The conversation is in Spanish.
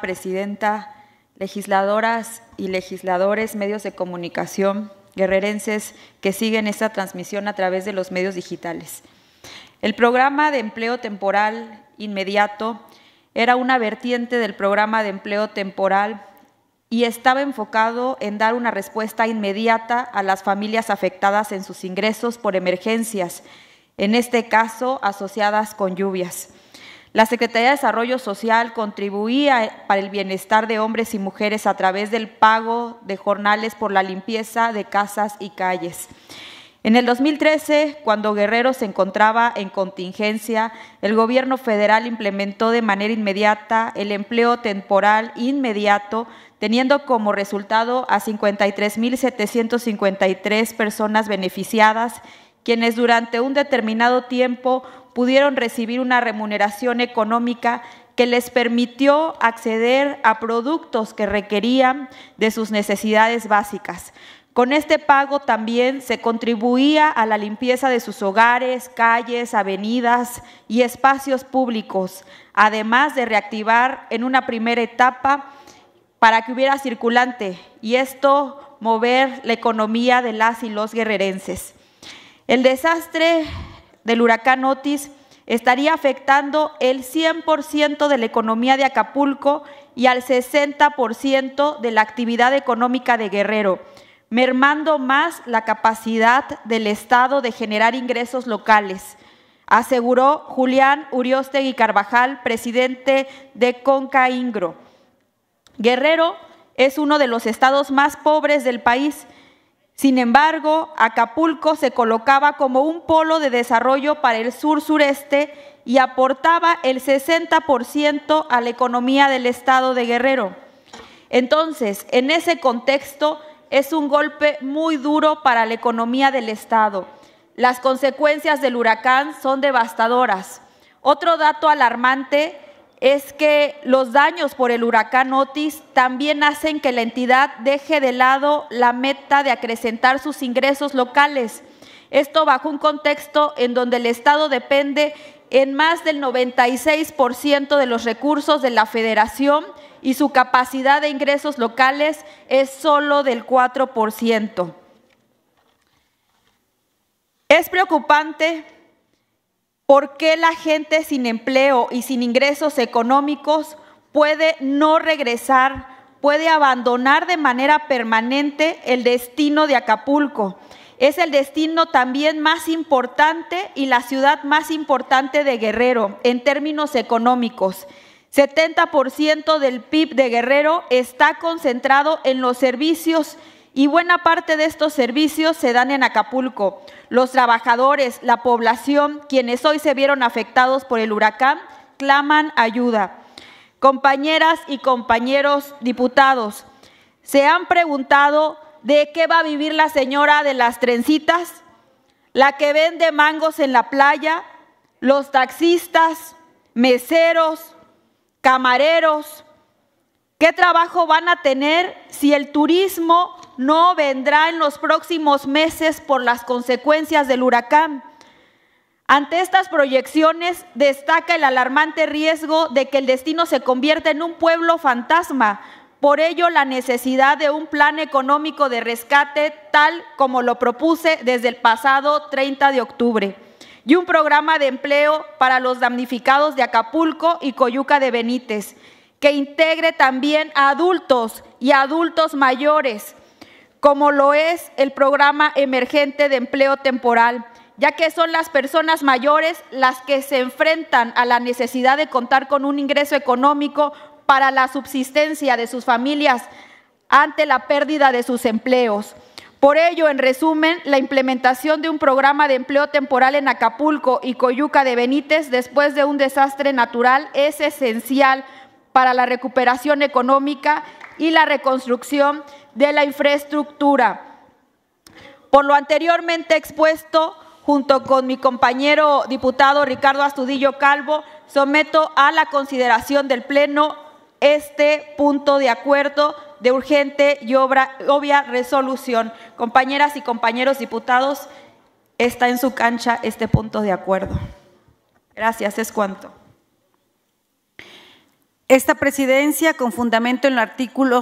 presidenta, legisladoras y legisladores, medios de comunicación, guerrerenses que siguen esta transmisión a través de los medios digitales. El programa de empleo temporal inmediato era una vertiente del programa de empleo temporal y estaba enfocado en dar una respuesta inmediata a las familias afectadas en sus ingresos por emergencias, en este caso asociadas con lluvias. La Secretaría de Desarrollo Social contribuía para el bienestar de hombres y mujeres a través del pago de jornales por la limpieza de casas y calles. En el 2013, cuando Guerrero se encontraba en contingencia, el gobierno federal implementó de manera inmediata el empleo temporal inmediato, teniendo como resultado a 53.753 personas beneficiadas, quienes durante un determinado tiempo pudieron recibir una remuneración económica que les permitió acceder a productos que requerían de sus necesidades básicas. Con este pago también se contribuía a la limpieza de sus hogares, calles, avenidas y espacios públicos, además de reactivar en una primera etapa para que hubiera circulante y esto mover la economía de las y los guerrerenses. El desastre del huracán Otis estaría afectando el 100% de la economía de Acapulco y al 60% de la actividad económica de Guerrero, mermando más la capacidad del Estado de generar ingresos locales, aseguró Julián Uriostegui Carvajal, presidente de Conca Ingro. Guerrero es uno de los estados más pobres del país sin embargo, Acapulco se colocaba como un polo de desarrollo para el sur-sureste y aportaba el 60% a la economía del estado de Guerrero. Entonces, en ese contexto, es un golpe muy duro para la economía del estado. Las consecuencias del huracán son devastadoras. Otro dato alarmante es que los daños por el huracán Otis también hacen que la entidad deje de lado la meta de acrecentar sus ingresos locales. Esto bajo un contexto en donde el Estado depende en más del 96% de los recursos de la federación y su capacidad de ingresos locales es solo del 4%. Es preocupante ¿Por qué la gente sin empleo y sin ingresos económicos puede no regresar, puede abandonar de manera permanente el destino de Acapulco? Es el destino también más importante y la ciudad más importante de Guerrero en términos económicos. 70% del PIB de Guerrero está concentrado en los servicios y buena parte de estos servicios se dan en Acapulco. Los trabajadores, la población, quienes hoy se vieron afectados por el huracán, claman ayuda. Compañeras y compañeros diputados, ¿se han preguntado de qué va a vivir la señora de las trencitas? La que vende mangos en la playa, los taxistas, meseros, camareros, ¿Qué trabajo van a tener si el turismo no vendrá en los próximos meses por las consecuencias del huracán? Ante estas proyecciones destaca el alarmante riesgo de que el destino se convierta en un pueblo fantasma. Por ello, la necesidad de un plan económico de rescate tal como lo propuse desde el pasado 30 de octubre y un programa de empleo para los damnificados de Acapulco y Coyuca de Benítez que integre también a adultos y adultos mayores, como lo es el programa emergente de empleo temporal, ya que son las personas mayores las que se enfrentan a la necesidad de contar con un ingreso económico para la subsistencia de sus familias ante la pérdida de sus empleos. Por ello, en resumen, la implementación de un programa de empleo temporal en Acapulco y Coyuca de Benítez después de un desastre natural es esencial para la recuperación económica y la reconstrucción de la infraestructura. Por lo anteriormente expuesto, junto con mi compañero diputado Ricardo Astudillo Calvo, someto a la consideración del Pleno este punto de acuerdo de urgente y obvia resolución. Compañeras y compañeros diputados, está en su cancha este punto de acuerdo. Gracias, es cuanto. Esta presidencia, con fundamento en el artículo